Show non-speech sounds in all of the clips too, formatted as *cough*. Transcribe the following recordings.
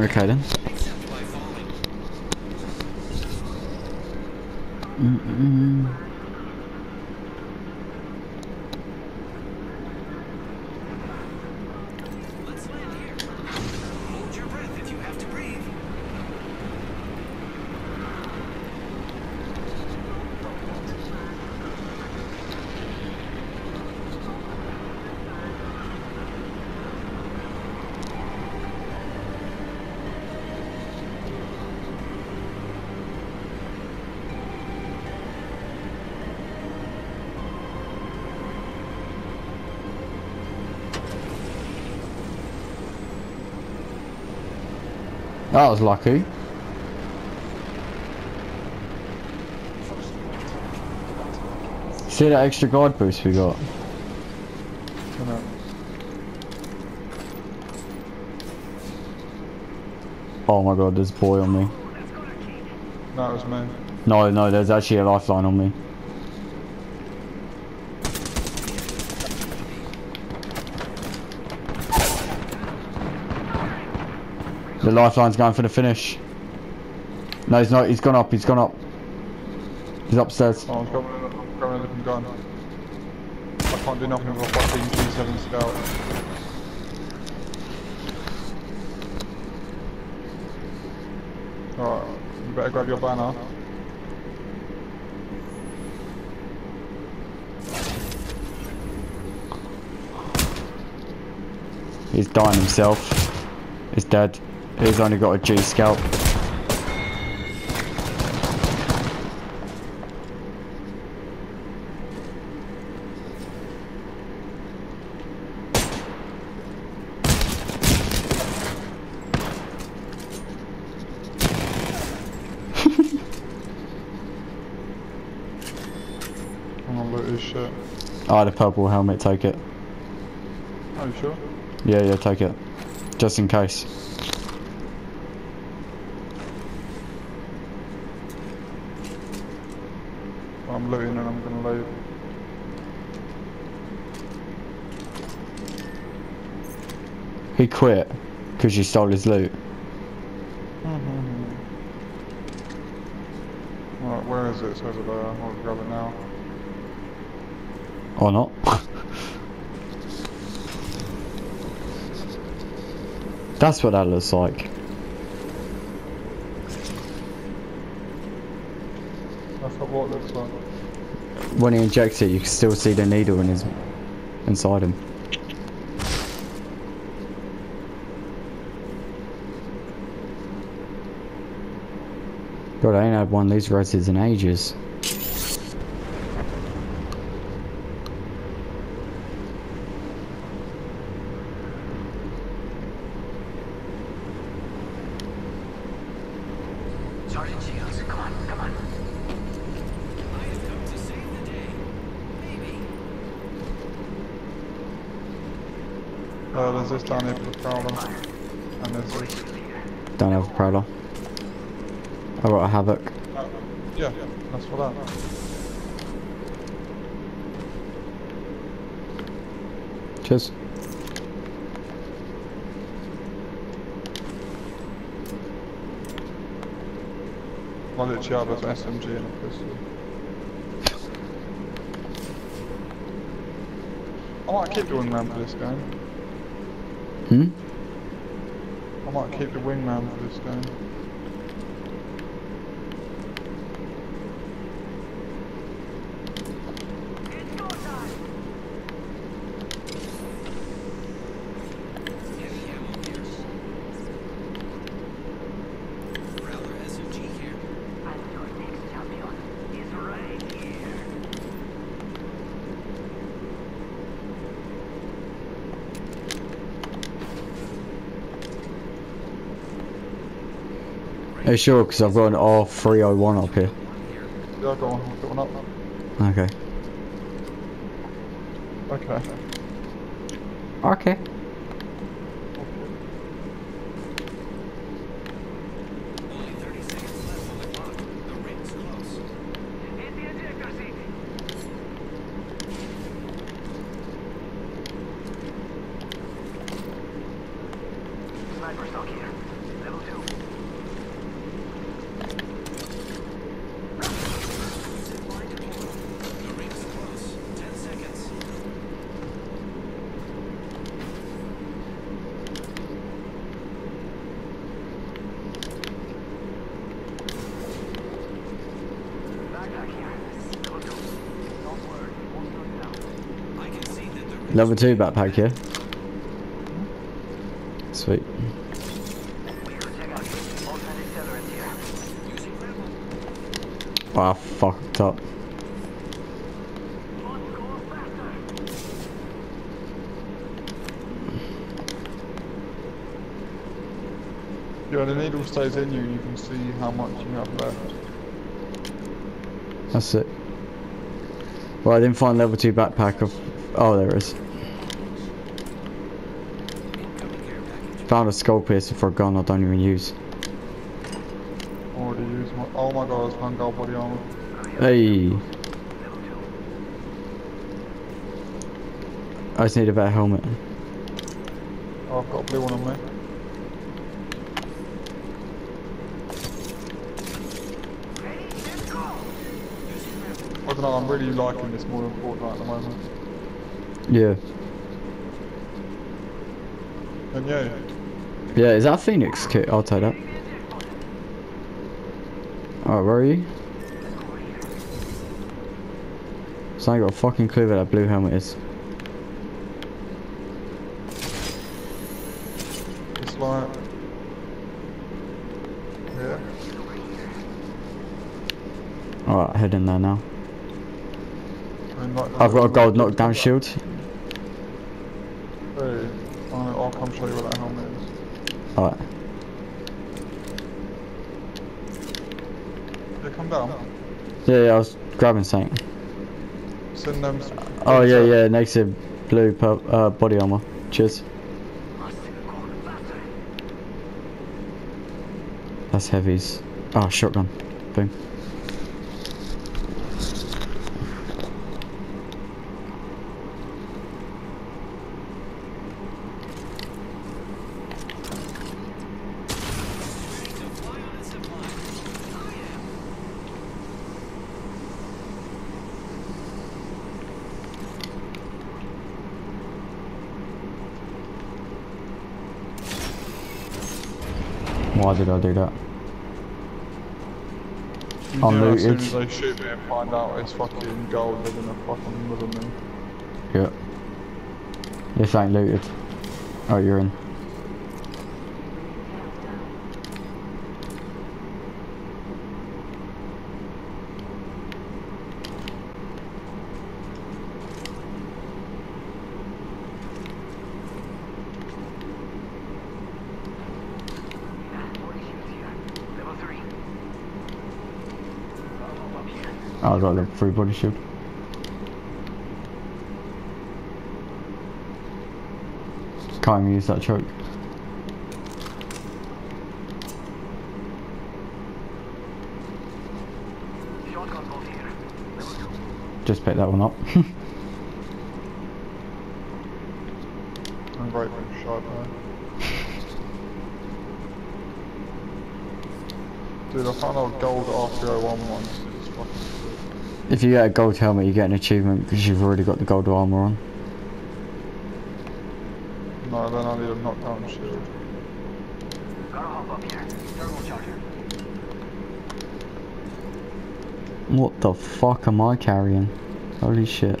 Okay then. except by falling. Mm-mm. Let's land here. Hold your breath if you have to breathe. That was lucky. See that extra guard boost we got? Oh my god, there's a boy on me. It was me. No, no, there's actually a lifeline on me. The lifeline's going for the finish. No, he's not. He's gone up. He's gone up. He's upstairs. Oh, I'm going I'm going a different gun. I can't do nothing with a fucking G7 scout. Alright, you better grab your banner. He's dying himself. He's dead. He's only got a G scalp. *laughs* I'm gonna loot his shit. Ah, the purple helmet. Take it. Are you sure? Yeah, yeah, take it. Just in case. I'm looting and I'm gonna loot. He quit because you stole his loot. Mm-hmm. Alright, where is it? It's over there. I'll grab it now. Or not. That's what that looks like. That's not what it looks like. When he injects it, you can still see the needle in his inside him. God, I ain't had one of these races in ages. Sergeant Shields, come on, come on. Uh, I have come to save the day. Maybe. There's this down here for the prowler. And there's this. Don't have a prowler. I got a havoc. Yeah, that's for that. Cheers. I literally have an SMG and a pistol. I might keep the wingman for this game. Hmm? I might keep the wingman for this game. Heavy ammo here. Prowler SMG here. Hey, sure, because I've got an R301 up here. Yeah, go on, I've got one up. Okay. Okay. Okay. Sniper stock here. Level two. The ring's close. Ten seconds. Backpack here. Level two. Don't worry. Won't go down. I can see that the ring's Level 2 backpack here. Sweet. We should check out Ultimate Accelerant here. using grapple. Oh, I fucked up. Yeah, the needle stays in you and you can see how much you have left. That's it. Well, I didn't find level 2 backpack of... Oh, there it is. Found a skull piercer for a gun I don't even use. Already used my. Oh my god, it's found gold body armor. Hey, I just need a better helmet. Oh, I've got a blue one on me. I don't know, I'm really liking this more than Fortnite at the moment. Yeah. And yeah, Yeah, is that a Phoenix kit? I'll take that. Alright, where are you? So I ain't got a fucking clue where that blue helmet is. it's like. Yeah. Alright, head in there now. I've got a gold knockdown shield. Hey, I'll come show you where that helmet is. Alright. Yeah, come down. Yeah, yeah, I was grabbing something. Send them. Oh yeah, yeah, next to blue pur- uh, body armor. Cheers. That's heavies. Oh, shotgun. Boom. Ready to fly on its zip line. Oh yeah. Why did I do that? You I'm know, as soon as they shoot me and find out it's fucking gold, they're gonna fucking murder me. Yeah. This ain't looted. Oh, you're in. Forty shields here. Level three. Oh, I got the free body shield. Can't even use that choke. Just pick that one up. *laughs* I'm shot man. Dude, I found out gold R301 once. It's fucking sick. if you get a gold helmet, you get an achievement because you've already got the gold armor on. No, then I need a knockdown shield. Gotta hop up here. Turbocharger. What the fuck am I carrying? Holy shit.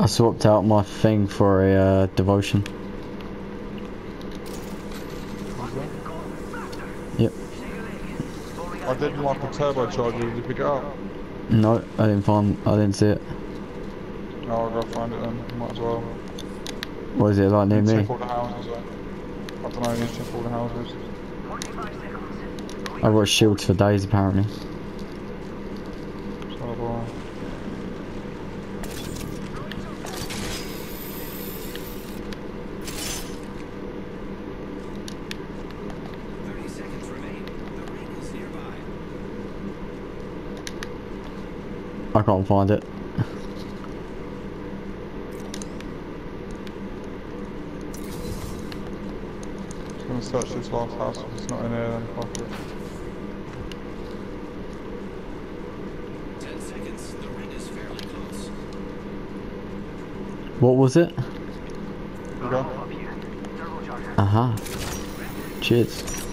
I swapped out my thing for a uh, devotion. Yep. I didn't like the turbocharger, did you pick it up? No, I didn't find. I didn't see it. No, I'll go find it then, might as well. What is it like near me? Check all the houses. I don't know, you need to check all the houses. I've got shields for days apparently. So, uh, Thirty seconds remain. The ring is nearby. I can't find it. just gonna search this last house, if it's not in here then fuck it. Ten seconds. The ring is fairly close. What was it? Here you go. Up here. Turbocharger. Uh huh. Cheers.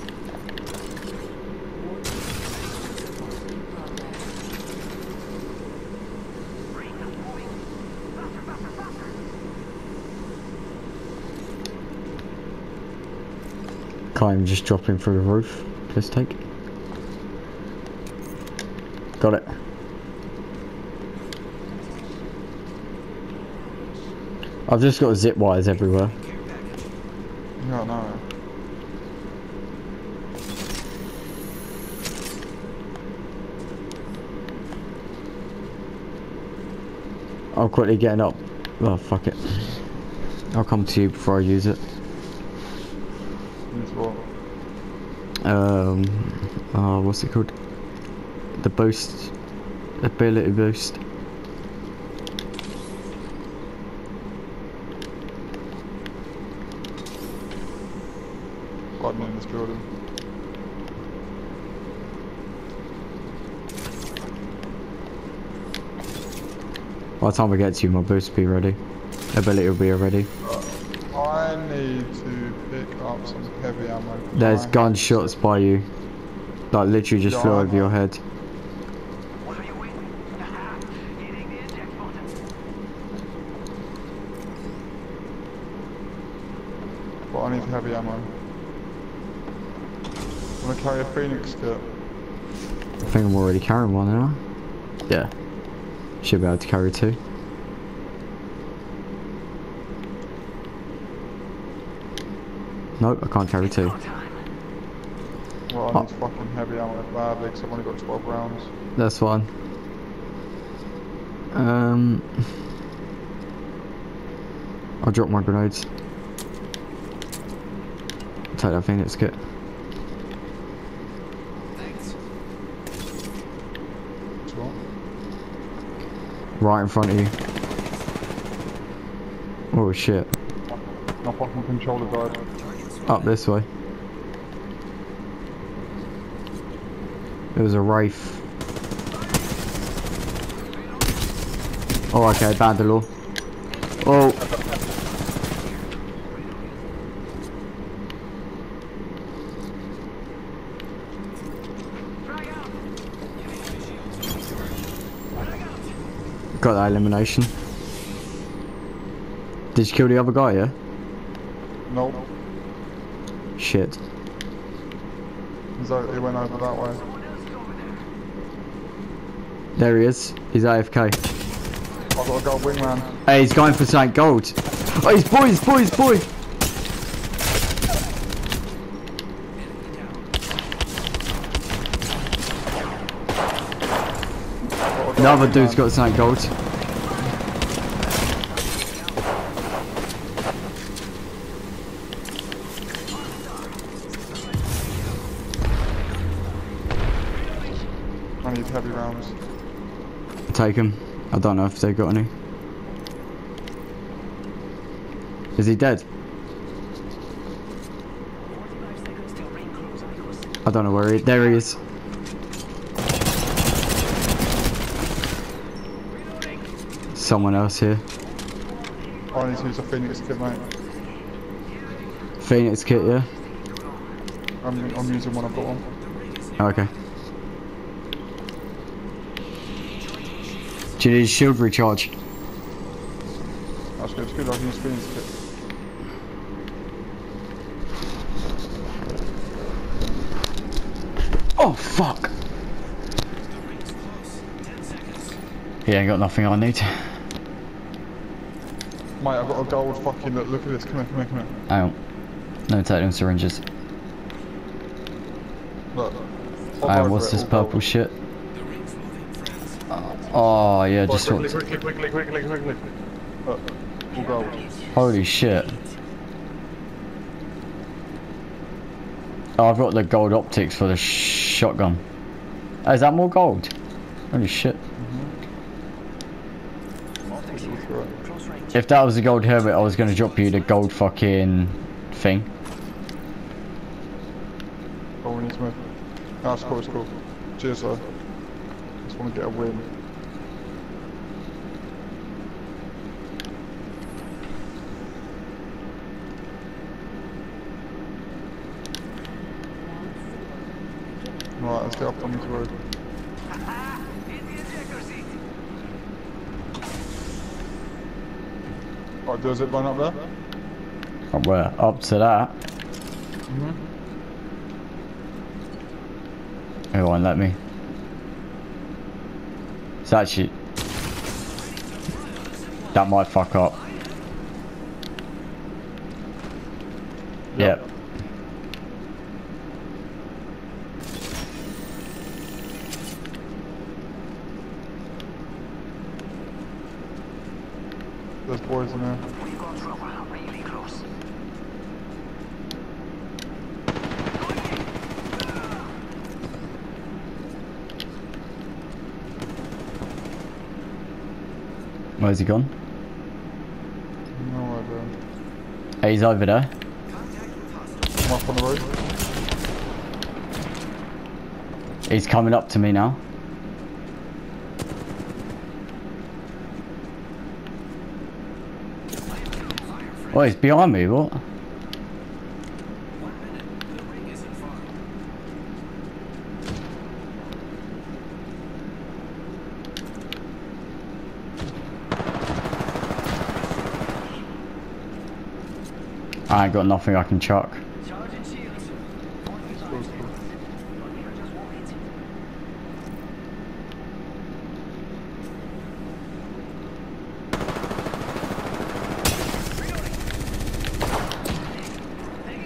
Can't even just drop in through the roof. Let's take. Got it. I've just got zip wires everywhere. Yeah, no. I'm quickly getting up. Oh fuck it. I'll come to you before I use it. Use what? Um, uh, what's it called? The boost, ability boost. In this building. By the time I get to you, my boost will be ready. Ability will be ready. I need to up some heavy ammo. There's gunshots by you. Like literally just flew Yeah, over your head. What are you waiting? Hitting the eject button. But I need heavy ammo. Wanna carry a Phoenix kit? I think I'm already carrying one, I? Yeah. Should be able to carry two. Nope, I can't carry two. Go time. Well, Oh. I need fucking heavy ammo badly because I've only got 12 rounds. That's fine. Um, I'll drop my grenades. Take that Phoenix kit. Thanks. Right in front of you. Oh shit. My fucking controller died. Up this way. It was a Wraith. Oh, okay, Bangalore. Oh, got that elimination. Did you kill the other guy, yeah? Shit. He's he went over that way. Someone else is over there. He is. He's AFK. I've got a gold wingman. Hey, he's going for St. Gold. Oh, he's boy. I've got a The other dude's got St. Gold. Rounds. Take him. I don't know if they've got any. Is he dead? 45 seconds till ring close, amigos. I don't know where he. There he is. Someone else here. I need to use a Phoenix kit, mate. Phoenix kit, yeah. I'm, I'm using one, I've got one. Okay. You need shield recharge? That's good, it's good, I can use speed. Oh fuck! The ring's close. Ten seconds. He ain't got nothing I need. Mate, I've got a gold fucking, look, look at this, come here, come here, come here. No them syringes. Look. Pop what's this purple gold. shit? The ring's moving, friends. Oh yeah, Right, just quickly, what. quickly, quickly, quickly, quickly. Uh, Look, all gold. Holy shit. Oh, I've got the gold optics for the sh shotgun. Oh, is that more gold? Holy shit. I'll put it all through it. Close range. If that was the gold helmet, I was gonna drop you the gold fucking thing. Oh, we need to move. No, it's cool, it's cool. Cheers, though. Just want to get a win. Right, let's get up on this road. In the ejector seat. Right, do a zip line up there? Oh, well, up to that. Mm-hmm. It won't let me. It's actually... That might fuck up. Yep. There's boys in there. We've got trouble. Really close. Where's he gone? No idea. Hey, he's over there. I'm up on the road. He's coming up to me now. Oh, he's behind me, what? I ain't got nothing I can chuck. Charging shields. Cool, cool. Not even just walk it.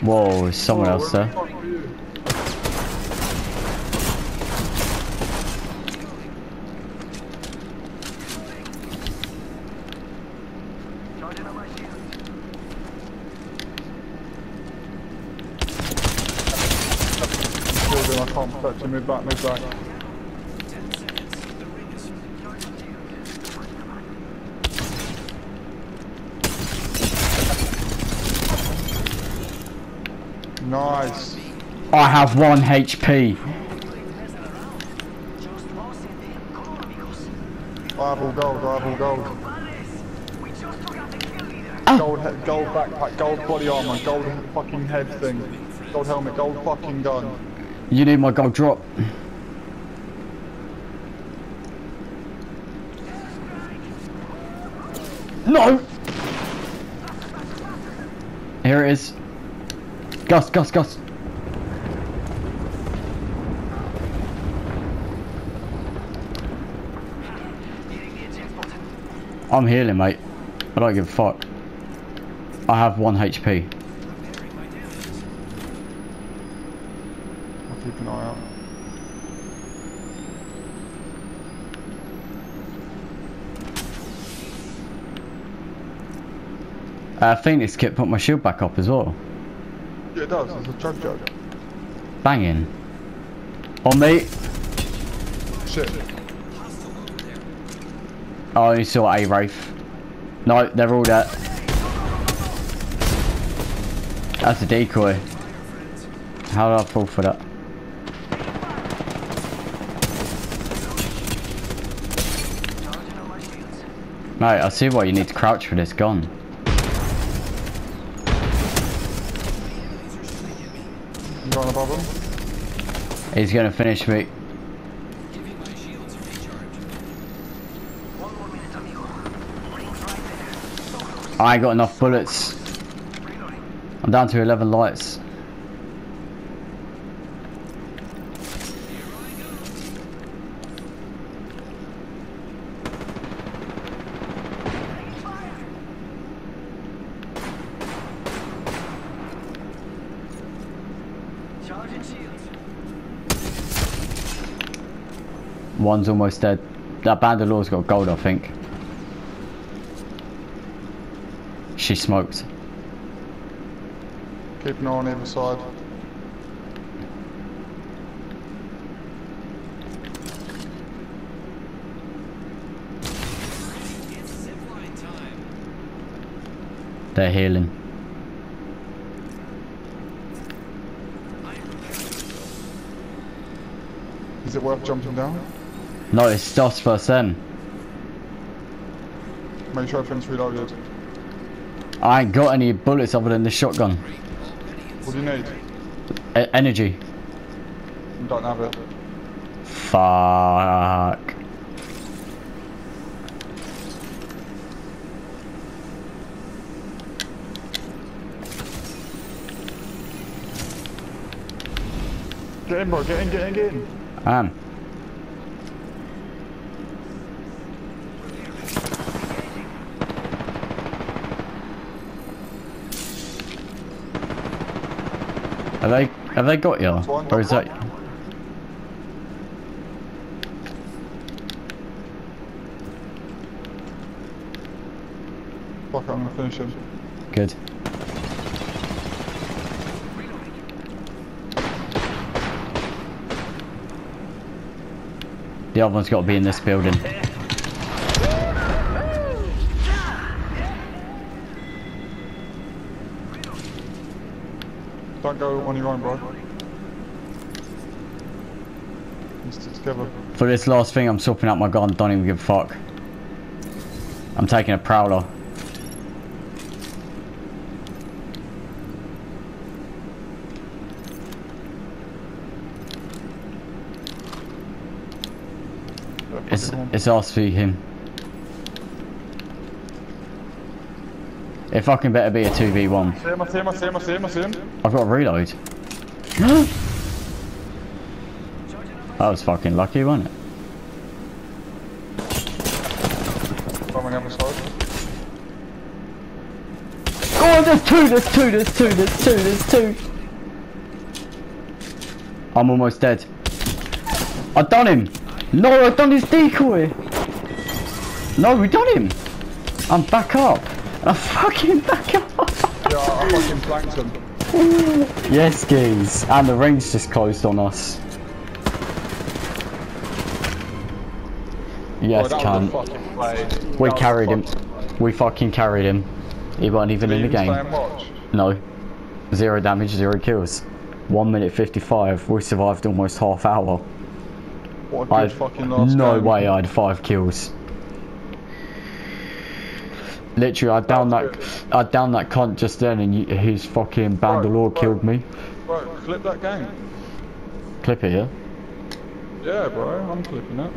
Whoa, there's someone Oh, else there. Move back, move back. Ten seconds. The ring is Charging shields. Nice. I have one HP. Just lost it. Come on, amigos. I have all gold, I have all gold. Compadres. We just took out the kill leader. Gold, gold backpack, gold body armor, gold fucking head thing, gold helmet, gold fucking gun. You need my gold drop. No! Here it is. Gus, Gus, Gus. Hitting the eject button. I'm healing, mate. I don't give a fuck. I have one HP. repairing my damages. I'll keep an eye out. Uh, I think this kit put my shield back up as well. It does, it's a chug jug. Banging. On me. Shit. Hostile over there. Oh, I saw a Wraith. No, they're all dead. That's a decoy. How did I fall for that? Charging on my shields. Mate, I see why you need to crouch for this gun. above him. He's gonna finish me. I got enough bullets. I'm down to 11 lights. One's almost dead. That Bangalore's got gold, I think. She smoked. Keep an eye on either side. It's zipline time. They're healing. I am prepared. Is it worth jumping down? No, it's just for them. Make sure everything's reloaded. I ain't got any bullets other than the shotgun. What do you need? E- energy. You don't have it. Fuck. Get in, bro. Get in, get in, get in. Am. Have they have they got you? Or is that Fuck it, I'm gonna finish him. good? The other one's got to be in this building. Don't go on your own, bro. Together. For this last thing, I'm swapping out my gun. Don't even give a fuck. I'm taking a prowler. It's it's asked for him. It fucking better be a 2v1. See him, I see him, I see him, I see him, I see him. I've got a reload. *gasps* that was fucking lucky, wasn't it? Coming on the side. Oh, there's two, there's two, there's two, there's two, there's two. I'm almost dead. I done him. No, I done his decoy. No, we done him. I'm back up. I'm fucking back up. Yeah, I I fucking flanked him. yes, geez. And the range just closed on us. Yes, Bro, that cunt. was a fucking play. That We carried him. play. We fucking carried him. He wasn't even Did in the game. No. Zero damage, zero kills. One minute 55. We survived almost half hour. What a good I fucking last no game. way I had five kills. Literally, I downed that, I downed that cunt just then, and you, his fucking Bangalore killed me. Bro, clip that game. Clip it, yeah. Yeah, bro, I'm clipping it.